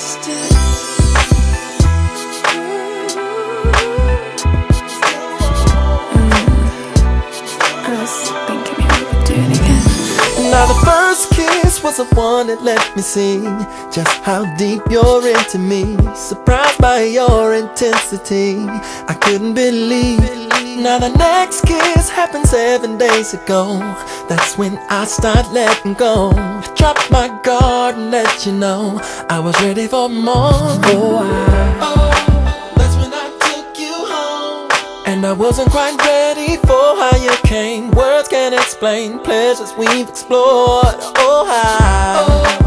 Now the first kiss was the one that let me see Just how deep you're into me. Surprised by your intensity. I couldn't believe Now the next kiss happened seven days ago. That's when I start letting go. Dropped my guard and let you know I was ready for more. Oh, I, oh that's when I took you home. And I wasn't quite ready for how you came. Words can't explain pleasures we've explored. Oh, how oh,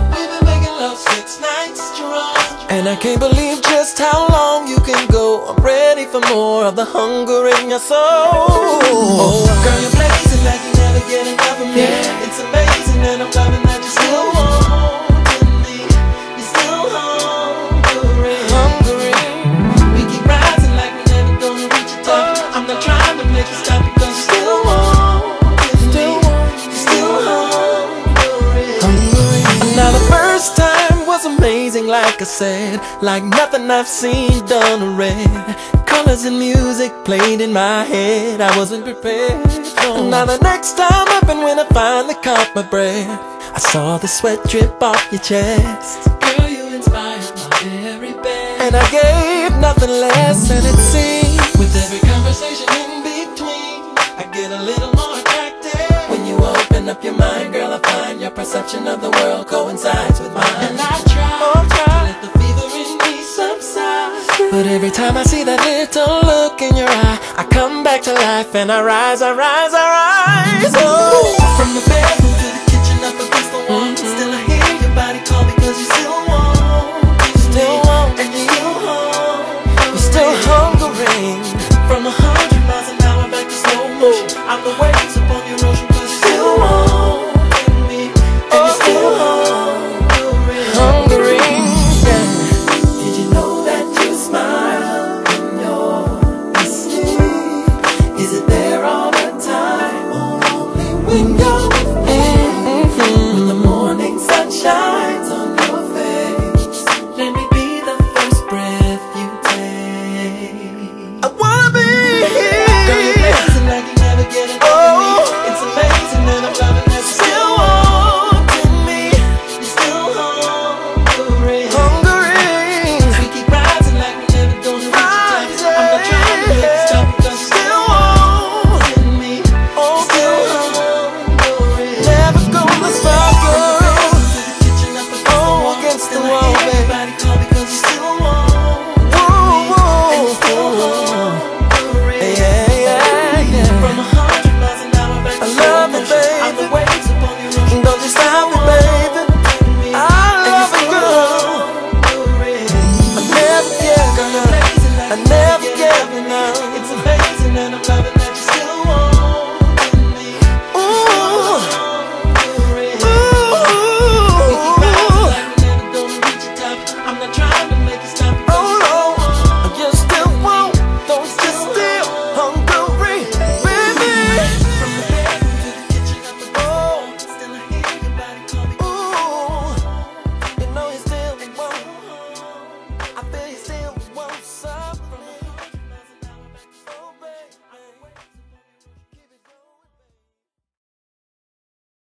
And I can't believe just how long you can go I'm ready for more of the hunger in your soul Oh, girl, you're blazing like you never get enough of me yeah. Amazing like I said Like nothing I've seen done or read. Colors and music played in my head I wasn't prepared. No. Now the next time up and when I finally caught my breath I saw the sweat drip off your chest. Girl, you inspired my very best. And I gave nothing less and it seemed. With every conversation in between I get a little more attracted When you open up your mind, girl, I find Your perception of the world coincides with mine. And I try, oh, try. to let the fever in me subside. But every time I see that little look in your eye I come back to life and I rise, I rise, I rise. Oh, from the bedroom to the kitchen up against the wall mm -hmm. Still I hear your body call because you still want Still want And you still hungry. You're still hungering. From a hundred miles an hour back to slow motion. I'm the waves upon your ocean only when